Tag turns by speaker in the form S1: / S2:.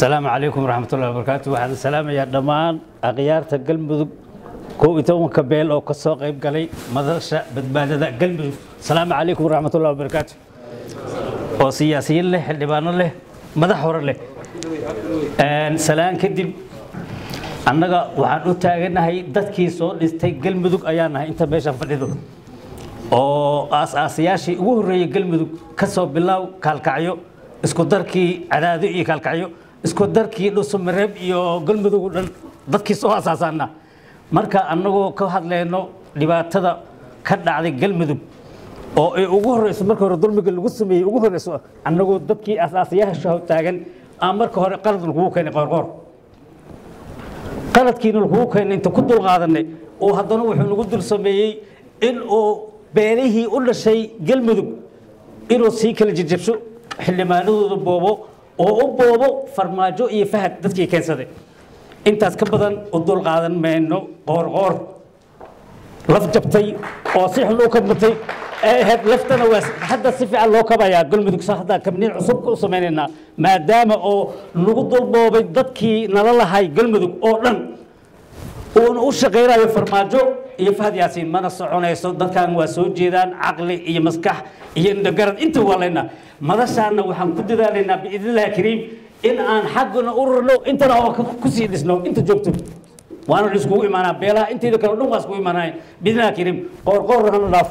S1: asalaamu calaykum waraxmatullahi wabarakaatu waxaan salaamayaa dhammaan akhyaarta galmudug. Kow iyo tobanka beel oo ka soo qayb galay madasha badbaadada galmudug. Asalaamu calaykum waraxmatullahi wabarakaatu oo siyaasiyiin leh xildhibaano leh madax hore leh. Salaan kadib annaga waxaan u taaganahay dadkii soo dhistay galmudug ayaan nahay inta meeshan fadhido. Oo aas-aasayaashii ugu horreeyey galmudug ka soo bilaaw kaalkacyo isku darkii cadaado iyo kaalkacyo isku darkii dhusumareeb iyo galmudug dhan dadkii soo asaasaana marka annagoo ka hadlayno dhibaatada ka dhacday galmudug oo ay ugu horeyso marka hore dulmiga lagu sameeyey ugu horeyso annagoo dadkii asaasayaasha taagan aan marka hore qalad lagugu keenay qoorqoor. Qaladkiina lagugu keenay inta ku dulqaadanay oo haddana wuxuu nagu dul sameeyey in uu beelihii u dhashay galmudug inuu sii kala jejabsho xildhibaanadooda boobo oo u boobo farmaajo iyo fahad dadkii keensaday. Intaas ka badan u dulqaadan mayno qoorqoor laf jabtay oo si xun u kabmatay ahayd laftana waa hadda si fiican loo kabayaa. Galmudug hadda kabniin cusub u samaynaynaa maadaama oo lagu dulboobay dadkii nala lahay galmudug oo dhan uuna u shaqaynayo farmaajo iyo fahad yaasiin mana soconayso. Dadkan waa soo jeedaan caqli iyo maskax iyo indhogarad inta waa leynaa madashaana waxaan ku dadaalaynaa biidnillahi kariim in aan xaggana u rarno intana oo ku sii dhisno. Inta joogto waana iskugu imaanaa beelaha inteeda kale dhan waa iskugu imaanaya biidnillahi kariim qoor qoor hana dhaaf